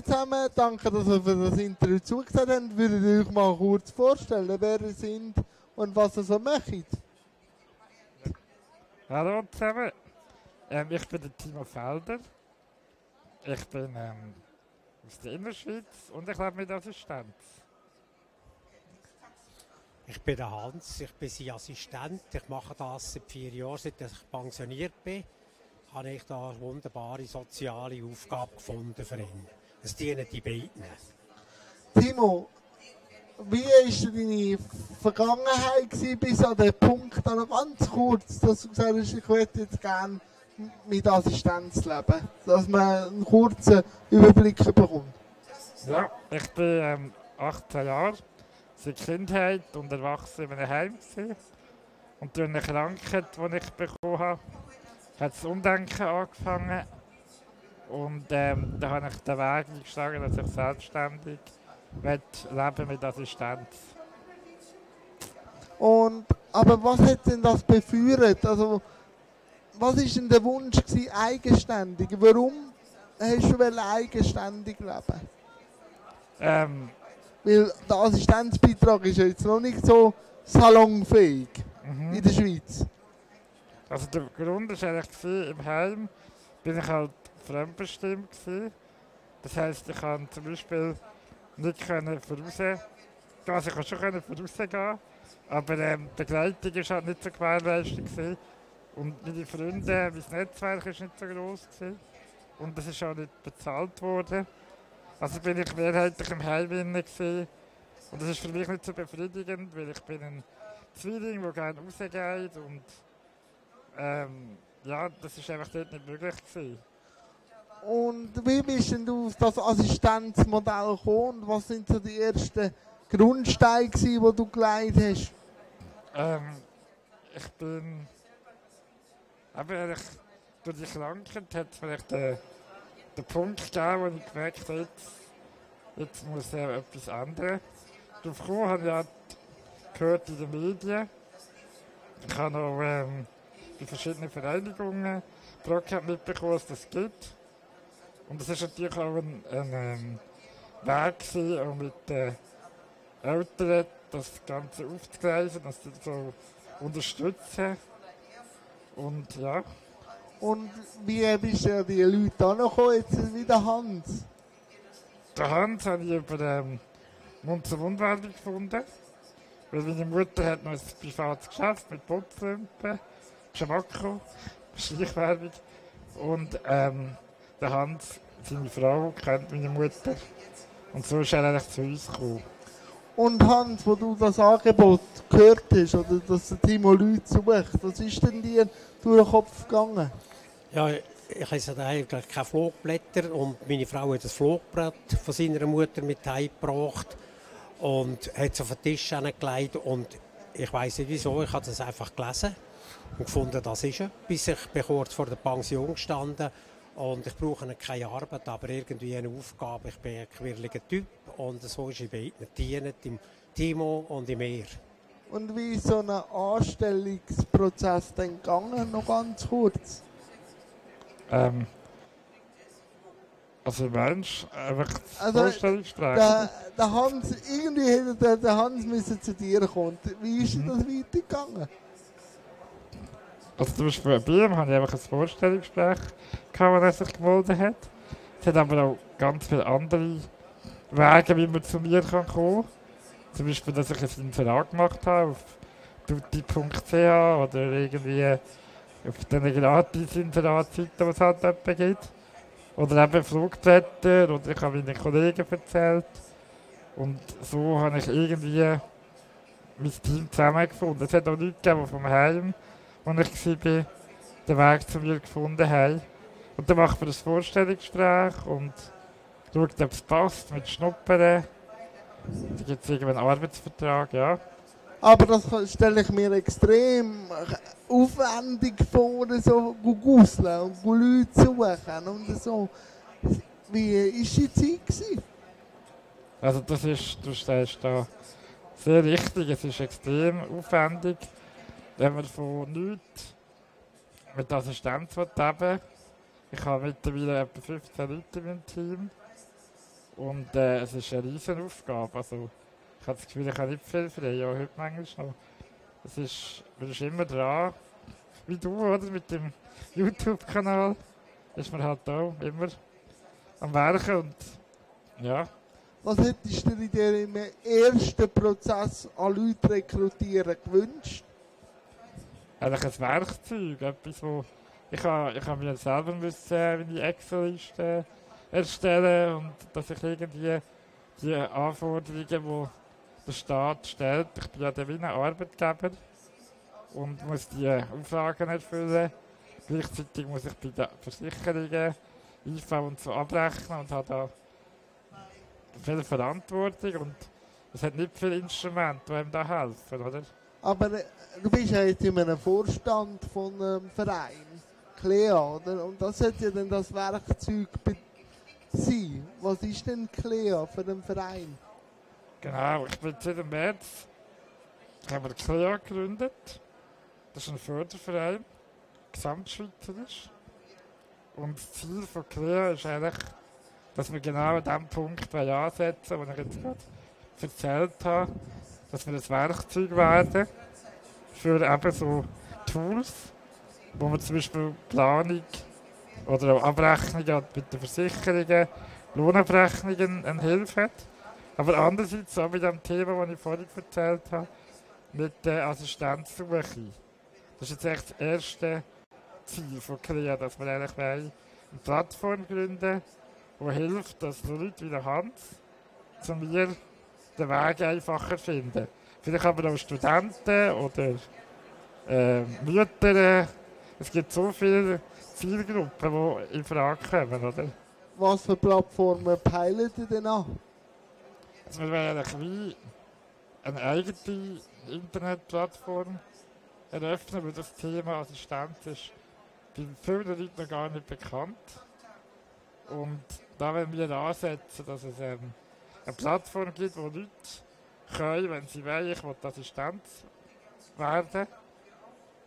alle zusammen. Danke, dass ihr für das Interview zugesagt habt. Würdet ihr euch mal kurz vorstellen, wer ihr sind und was ihr so macht? Hallo zusammen. Ähm, ich bin der Timo Felder. Ich bin ähm, aus der Innerschweiz und ich lebe mit Assistenz. Ich bin der Hans, ich bin sein Assistent. Ich mache das seit vier Jahren, seit ich pensioniert bin. Habe ich da eine wunderbare soziale Aufgabe gefunden für ihn. Es dienen die beiden. Timo, wie war deine Vergangenheit gewesen, bis an den Punkt, also ganz kurz, dass du gesagt hast, ich möchte jetzt gerne mit Assistenz leben, dass man einen kurzen Überblick bekommt? Ja, ich bin ähm, 18 Jahre, seit Kindheit und Erwachsenen in einem Heim gewesen. Und durch eine Krankheit, die ich bekommen habe, hat das Umdenken angefangen. Und ähm, da habe ich den Weg eingeschlagen, dass ich selbstständig leben mit Assistenz. Und, aber was hat denn das befeuert? Also, was war denn der Wunsch gewesen, eigenständig? Warum hast du eigenständig leben? Ähm, Weil der Assistenzbeitrag ist ja jetzt noch nicht so salonfähig mhm. in der Schweiz. Also der Grund war eigentlich, im Heim bin ich halt fremdbestimmt gewesen. Das heisst, ich kann zum Beispiel nicht können voraus, also ich konnte schon können vorausgehen, aber ähm, die Begleitung war halt nicht so gewährleistet gewesen. Und meine Freunde, mein Netzwerk war nicht so groß gewesen. und es ist auch nicht bezahlt worden. Also bin ich mehrheitlich im Heim gewesen. und das ist für mich nicht so befriedigend, weil ich bin ein Zwilling, der gerne rausgeht und ähm, ja, das ist einfach dort nicht möglich gewesen. Und wie bist denn du auf das Assistenzmodell gekommen? Und was sind so die ersten Grundsteine, die du geleitet hast? Ähm, ich bin. Aber ich, durch die Krankheit hat es vielleicht den, den Punkt gegeben, wo ich gemerkt habe, jetzt, jetzt muss er etwas ändern. Darauf habe ich ja gehört in den Medien. Ich habe noch ähm, bei verschiedenen Vereinigungen mitbekommen, dass das gibt. Und das ist natürlich auch ein, ein, ein Weg gewesen, um mit den Eltern das Ganze aufzugleisen, dass sie so unterstützen. Und ja. Und wie bist du die Leute angekommen, jetzt wie der Hans? Der Hans habe ich über ähm, Mund-zu-Mund-Werbung gefunden. Weil meine Mutter hat noch ein privates Geschäft mit Putzlampen, Schamacko, Schleichwerbung. Und ähm, der Hans, seine Frau, kennt meine Mutter. Und so ist er eigentlich zu uns gekommen. Und Hans, wo du das Angebot gehört hast, oder dass der Timo Leute sucht, was ist denn dir durch den Kopf gegangen? Ja, ich habe eigentlich keine Flugblätter und meine Frau hat das Flugblatt von seiner Mutter mit heimgebracht und hat es auf den Tisch gelegt und ich weiß nicht wieso, ich habe das einfach gelesen und gefunden, das ist er. Bis ich bin kurz vor der Pension gestanden und ich brauche keine Arbeit, aber irgendwie eine Aufgabe. Ich bin ein quirliger Typ und so ist ich bei ihnen im Timo und im Meer. Und wie ist so ein Anstellungsprozess dann gegangen, noch ganz kurz? Ähm, also Mensch, einfach also, Vorstellungsgespräch. Der, der Hans, irgendwie hätte der Hans müssen zu dir kommen. Wie ist mhm. das weitergegangen? Also zum Beispiel bei ihm hatte ich einfach ein Vorstellungsgespräch, gehabt, das er sich gemeldet hat. Es hat aber auch ganz viele andere Wege, wie man zu mir kann kommen kann. Zum Beispiel, dass ich ein Inserat gemacht habe auf tutti.ch oder irgendwie auf den gratis Inseratseiten, die es halt etwa gibt. Oder eben Flugblätter oder ich habe meinen Kollegen erzählt. Und so habe ich irgendwie mein Team zusammengefunden. Es hat auch Leute gegeben vom Heim, wo ich war, den Weg zu mir gefunden haben. Und dann macht man ein Vorstellungsgespräch und schaut, ob es passt mit Schnuppern. Da gibt es irgendeinen Arbeitsvertrag, ja. Aber das stelle ich mir extrem aufwendig vor, so guseln und Leute suchen und so. Wie war die Zeit? Gewesen? Also das ist, du stehst da sehr richtig, es ist extrem aufwendig, wenn man von nichts mit Assistenz leben Ich habe mittlerweile etwa 15 Leute in meinem Team. Und äh, es ist eine riesen Aufgabe. Also, ich habe das Gefühl, ich habe nicht viel frei, ja, heute manchmal noch. Es ist, man ist immer dran, wie du, oder? Mit dem YouTube-Kanal ist man halt auch immer am Werken und ja. Was hättest du dir im ersten Prozess an Leute rekrutieren gewünscht? Eigentlich ein Werkzeug, etwas, wo ich habe, ich habe mir selber müssen, wie Excel-Listen erstellen und dass ich irgendwie die Anforderungen, die der Staat stellt, ich bin ja der wie ein Arbeitgeber und muss die Auflagen erfüllen. Gleichzeitig muss ich bei den Versicherungen IV und so abrechnen und habe da viel Verantwortung und es hat nicht viele Instrumente, die einem da helfen, oder? Aber äh, du bist ja jetzt in einem Vorstand von einem Verein, Clea, oder? Und das sollte ja dann das Werkzeug sein. Was ist denn Clea für einen Verein? Genau, ich bin seit dem März haben wir Clea gegründet. Das ist ein Förderverein, gesamtschweizerisch. Und das Ziel von Clea ist eigentlich, dass wir genau an dem Punkt ansetzen, den ich jetzt gerade erzählt habe, dass wir ein Werkzeug werden für eben so Tools, wo man zum Beispiel Planung oder auch Abrechnungen mit den Versicherungen, Lohnabrechnungen eine Hilfe hat. Aber andererseits auch mit dem Thema, das ich vorhin erzählt habe, mit der Assistenzsuche. Das ist jetzt echt das erste Ziel von CREA, dass wir eigentlich eine Plattform gründen, die hilft, dass Leute wie der Hans zu mir den Weg einfacher finden. Vielleicht aber auch Studenten oder äh, Mütter. Es gibt so viele Zielgruppen, die in Frage kommen, oder? Was für Plattformen peilen ihr denn an? Also wir werden wie eine eigene Internetplattform eröffnen, weil das Thema Assistenz ist bei vielen Leuten noch gar nicht bekannt. Und da werden wir ansetzen, dass es ähm, eine Plattform gibt, wo Leute können, wenn sie wollen, ich will Assistent werden,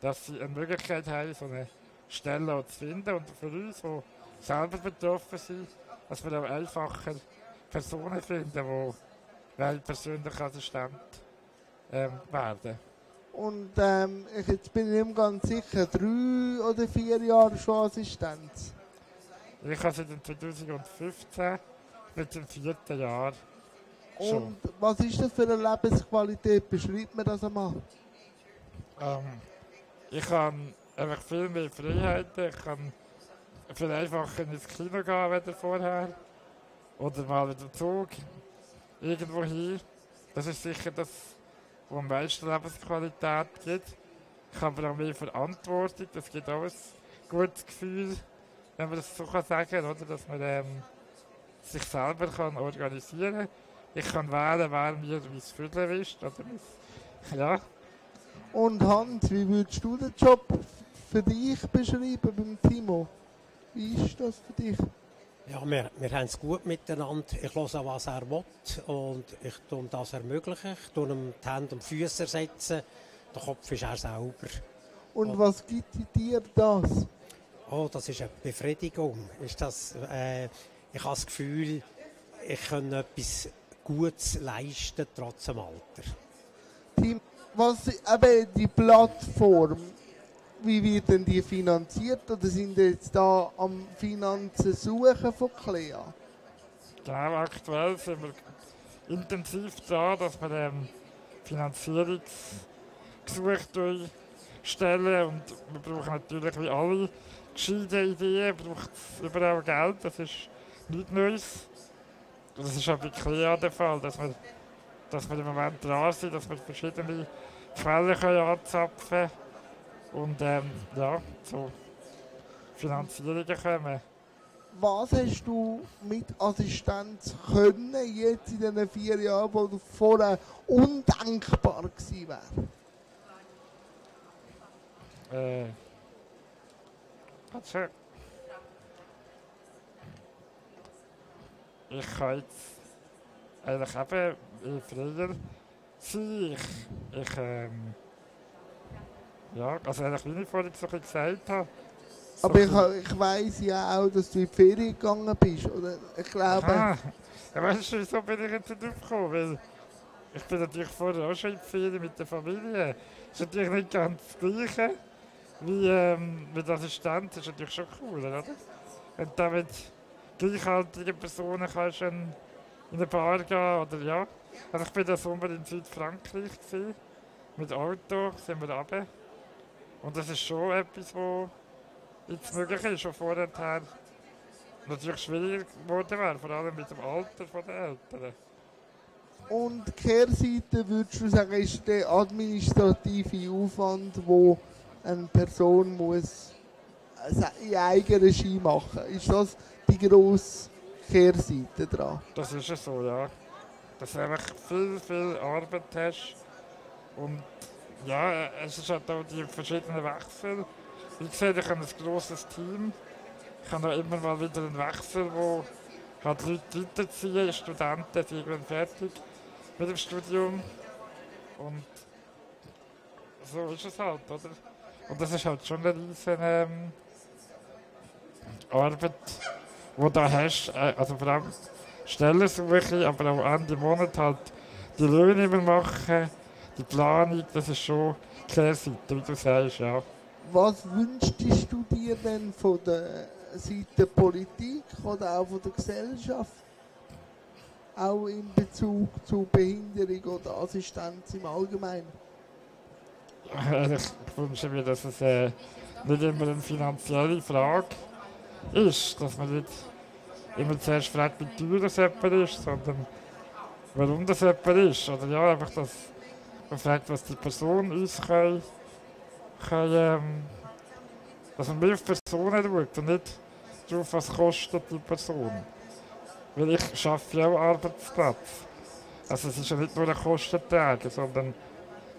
dass sie eine Möglichkeit haben, so eine Stelle zu finden. Und für uns, die selber betroffen sind, dass wir auch einfacher Personen finden, die persönlich Assistent ähm, werden. Und ähm, ich jetzt bin ich nicht ganz sicher, drei oder vier Jahre schon Assistenz? Ich habe seit 2015 mit dem vierten Jahr. Schon. Und was ist das für eine Lebensqualität? Beschreibt mir das einmal. Ähm, ich habe einfach viel mehr Freiheiten. Ich kann viel einfacher ins Kino gehen als vorher. Oder mal mit dem Zug irgendwo hin. Das ist sicher das wo am meisten Lebensqualität gibt. Ich habe auch mehr Verantwortung, das gibt auch ein gutes Gefühl, wenn man das so kann sagen kann, oder? dass man ähm, sich selber kann organisieren kann. Ich kann wählen, wer mir mein Viertel ist. Oder mein, ja. Und Hans, wie würdest du den Job für dich beschreiben beim Timo? Wie ist das für dich? Ja, wir, wir haben es gut miteinander. Ich höre, was er will und ich tue das ermöglichen. Ich tue ihm die Hände und Füße ersetzen. Der Kopf ist auch sauber. Und, und was gibt dir das? Oh, das ist eine Befriedigung. Ist das, äh, ich habe das Gefühl, ich kann etwas Gutes leisten, trotz dem Alter. Die, was eben die Plattform wie wird denn die finanziert oder sind ihr jetzt da am Finanzen suchen von Clea? Genau, aktuell sind wir intensiv da, dass wir ähm, Finanzierungsgesuche durchstellen und wir brauchen natürlich wie alle gescheite Ideen, braucht überall Geld, das ist nichts Neues. Das ist auch bei Clea der Fall, dass wir, dass wir im Moment dran sind, dass wir verschiedene Quellen anzapfen können und ähm, ja, so Finanzierungen kommen. Was hast du mit Assistenz können jetzt in diesen vier Jahren, wo du vorher undenkbar gewesen wäre? Äh, ich kann jetzt eigentlich eben früher sein. Ich, ich ähm, ja, also eigentlich, wie ich vorhin so gesagt habe, Aber ich, ich weiss ja auch, dass du in die Ferien gegangen bist. Oder ich glaube, ja, weißt du, wieso bin ich jetzt drauf gekommen? Weil ich bin natürlich vorher auch schon in die Ferien mit der Familie. Das ist natürlich nicht ganz das Gleiche wie ähm, mit Assistent. Das ist natürlich schon cool, oder? Wenn du gleichaltrigen Personen kannst in, in eine Bar gehen oder ja. Also ich war den Sommer in Südfrankreich gewesen, mit Auto, sind wir runter. Und das ist schon etwas, was jetzt möglich ist, schon vorher natürlich schwieriger geworden wäre, vor allem mit dem Alter der Eltern. und die Kehrseite würdest du sagen, ist der administrative Aufwand, wo eine Person muss äh, in Eigenregie machen muss. Das die grosse Kehrseite dran? Das ist ja so, ja. Dass du einfach viel, viel Arbeit hast. Und ja, es ist halt auch die verschiedenen Wechsel. Wie gesagt, ich habe ein grosses Team. Ich habe auch immer mal wieder einen Wechsel, wo halt Leute weiterziehen, Studenten sind irgendwann fertig mit dem Studium. Und so ist es halt, oder? Und das ist halt schon eine riesen ähm, Arbeit, da hast. Äh, Also vor allem Stellensuche, aber auch Ende Monat halt die Löhne immer machen, die Planung, das ist schon Kehrseite, wie du sagst, ja. Was wünschst du dir denn von der Seite Politik oder auch von der Gesellschaft? Auch in Bezug zu Behinderung oder Assistenz im Allgemeinen? Also ich wünsche mir, dass es äh, nicht immer eine finanzielle Frage ist, dass man nicht immer zuerst fragt, wie teuer das jemand ist, sondern warum das jemand ist. Oder ja, einfach, dass man fragt, was die Person uns kann, kann ähm, dass man mehr auf Personen schaut und nicht darauf, was kostet die Person. Weil ich arbeite ja auch Arbeitsplatz. Also es ist ja nicht nur ein Kostenträger, sondern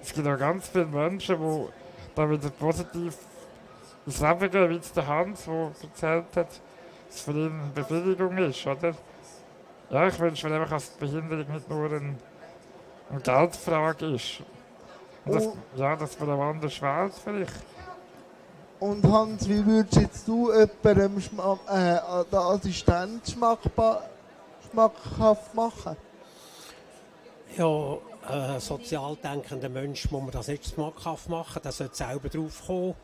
es gibt auch ganz viele Menschen, die da wieder positiv ins Leben gehen, wie jetzt der Hans, der erzählt hat, dass es für ihn eine Befriedigung ist, oder? Ja, ich wünsche mir einfach, dass die Behinderung nicht nur eine, eine Geldfrage ist. Und dass, Oh. ja, dass man anders wählt vielleicht. Und Hans, wie würdest jetzt du jemandem Schmack, äh, den Assistent schmackbar, schmackhaft machen? Ja, ein sozial denkender Mensch muss man das nicht schmackhaft machen, der sollte selber drauf kommen.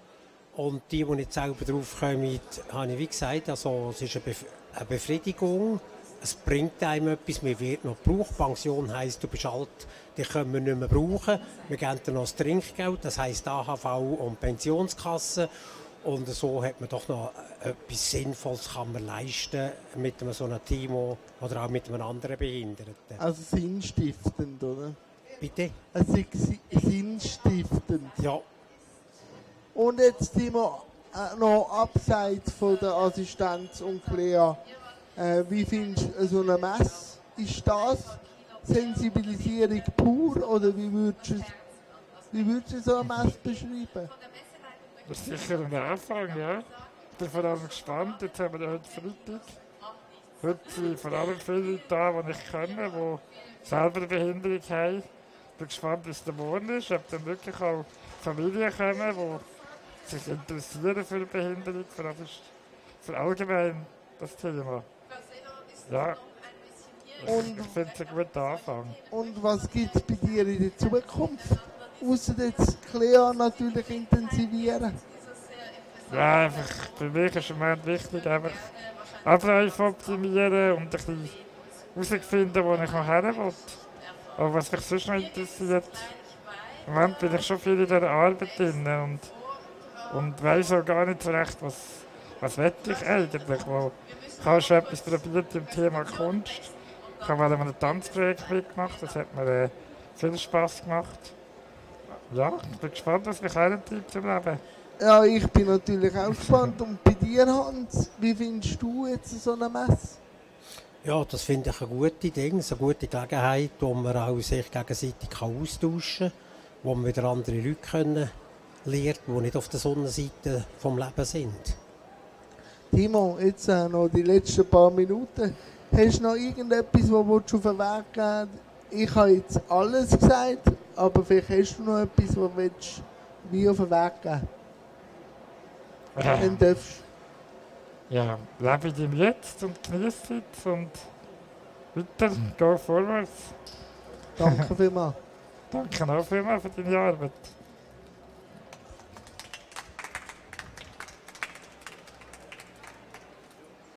Und die, die nicht selber drauf kommen, habe ich wie gesagt, also es ist eine, Bef eine Befriedigung, es bringt einem etwas, man wird noch gebraucht. Pension heisst, du bist alt, die können wir nicht mehr brauchen. Wir geben dir noch das Trinkgeld, das heisst AHV und Pensionskasse. Und so hat man doch noch etwas Sinnvolles kann man leisten mit einem so einem Team oder auch mit einem anderen Behinderten. Also sinnstiftend, oder? Bitte? Si- sinnstiftend. Ja, Und jetzt sind wir äh, noch abseits von der Assistenz und Lea. Äh, wie findest du so eine Messe? Ist das Sensibilisierung pur oder wie würdest du, wie du so eine Messe beschreiben? Das ist sicher ein Anfang, ja. Ich bin vor allem gespannt. Jetzt haben wir heute Freitag. Heute sind vor allem viele da, die ich kenne, die selber eine Behinderung haben. Ich bin gespannt, wie es da morgen ist. Ob dann wirklich auch Familien kommen, die sich interessieren für die Behinderung, für, das ist für allgemein das Thema. Ja, Und, ich finde es ein guter Anfang. und was gibt es bei dir in der Zukunft? Außer jetzt Lea natürlich intensivieren. Ja, einfach für mich ist im Moment wichtig, einfach Abläufe optimieren und ein bisschen herausfinden, wo ich noch hin will. Aber was mich sonst noch interessiert, im Moment bin ich schon viel in dieser Arbeit drin und, und weiss auch gar nicht so recht, was, was will ich eigentlich. Weil ich habe schon etwas probiert im Thema Kunst. Ich habe mal in einem Tanzprojekt mitgemacht, das hat mir äh, viel Spass gemacht. Ja, ich bin gespannt, was mich herentreibt im Leben. Ja, ich bin natürlich auch gespannt. Und bei dir, Hans, wie findest du jetzt so eine Messe? Ja, das finde ich eine gute Ding, eine gute Gelegenheit, wo man auch sich gegenseitig austauschen kann, wo man wieder andere Leute können lernt, die nicht auf der Sonnenseite vom Leben sind. Timo, jetzt äh, noch die letzten paar Minuten. Hast du noch irgendetwas, wo willst du auf den Weg geben Ich habe jetzt alles gesagt, aber vielleicht hast du noch etwas, wo willst du wie auf den Weg geben Dann darfst Ja, lebe im Jetzt und genieße es und weiter, geh vorwärts. Danke vielmals. Danke auch vielmals für deine Arbeit.